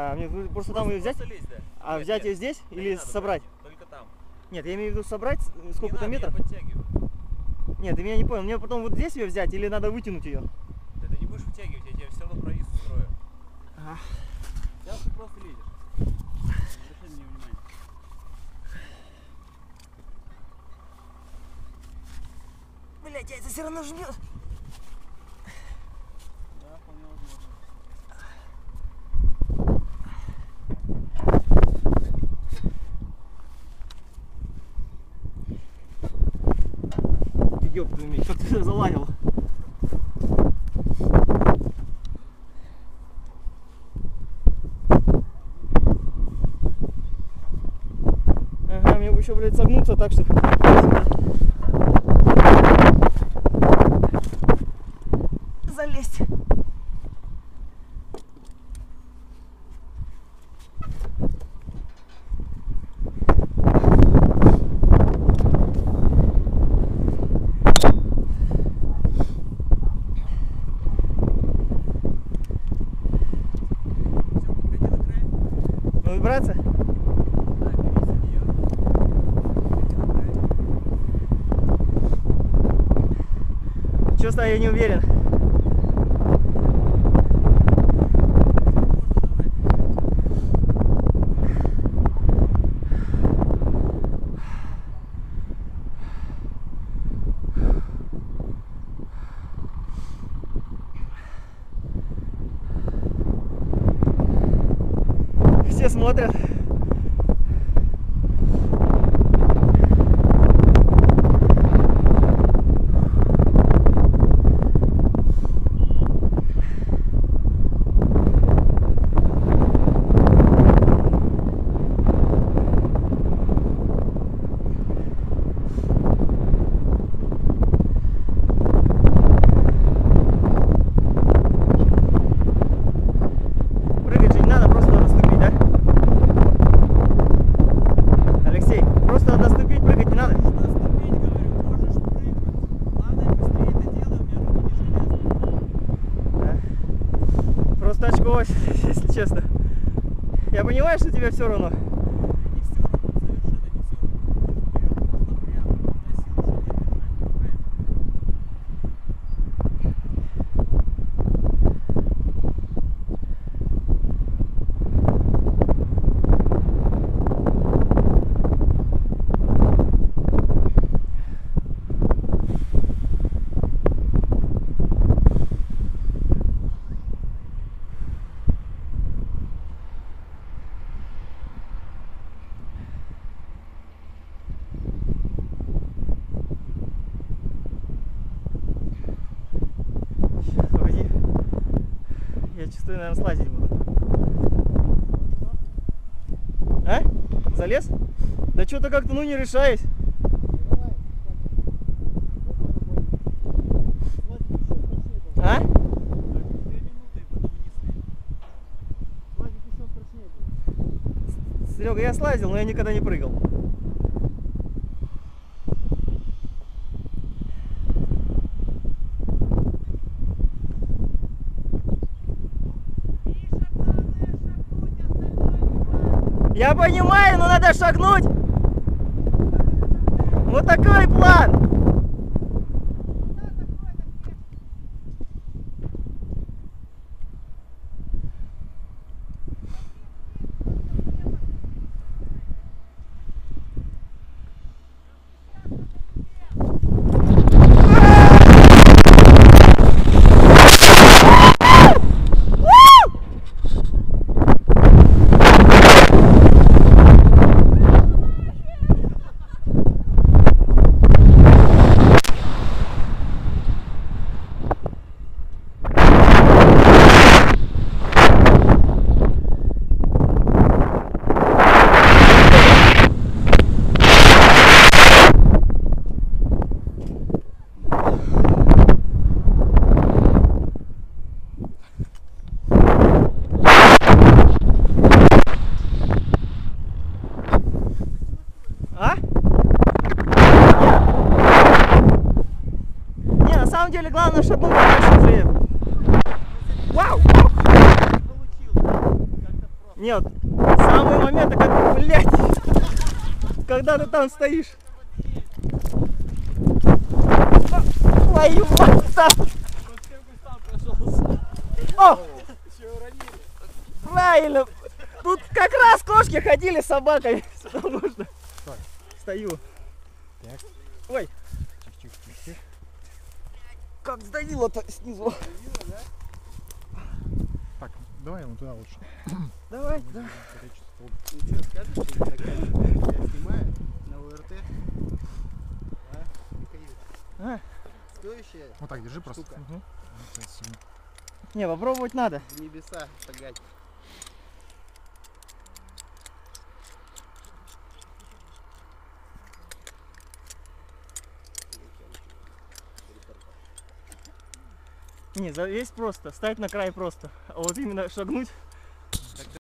А, мне просто там ее взять? Просто лезь, да. А Нет, взять нет, ее здесь да или собрать? брать, Только там. Нет, я имею в виду собрать э, сколько-то метров. Нет, ты меня не понял. Мне потом вот здесь ее взять или надо вытянуть ее? Да ты не будешь вытягивать, я тебе все равно провис устрою. Ага. Сейчас ты просто лезешь. Блять, яйца все равно жмет. Ёб твою мать, как ты заладил. Ага, мне бы еще, блядь, согнуться так, что... Залезть. Все, подходи на край. Ну, выбраться? Да, берись за нее. Подходи на край. Чувствую, я не уверен. Все смотрят. Прыгать же не надо, просто надо ступить, да? Алексей, просто надо ступить, прыгать не надо. Нужно ступить, говорю, можешь прыгнуть. Главное, быстрее это делай, у меня руки не железные. Да. Просто очко, если честно. Я понимаю, что тебе все равно. Не все равно, совершенно не все равно. Вперед нужно прямо, на силу уже не держать, понимаешь? Сейчас, погоди. Чувствую, наверное, слазить буду. А? Залез? Да что-то как-то, ну, не решаюсь. А? Серега, я слазил, но я никогда не прыгал. Я понимаю, но надо шагнуть. Вот такой план. А? Не, на самом деле главное шагнуть дальше уже. Вау! Получилось. Как-то просто. Нет, самый момент, когда, блядь, когда ты там стоишь. Твою мать. О, правильно. Тут как раз кошки ходили с можно. Стою. Так. Ой. Как сдавило-то снизу. Так, давай ему туда лучше. Давай, да. Ну что, скажешь, что я такая? Я снимаю на УРТ. А, Михаил? А. Стоящая Вот так, держи просто. Штука. Ну, спасибо. Не, попробовать надо. в небеса шагать. Не, завесь просто, стать на край просто. А вот именно шагнуть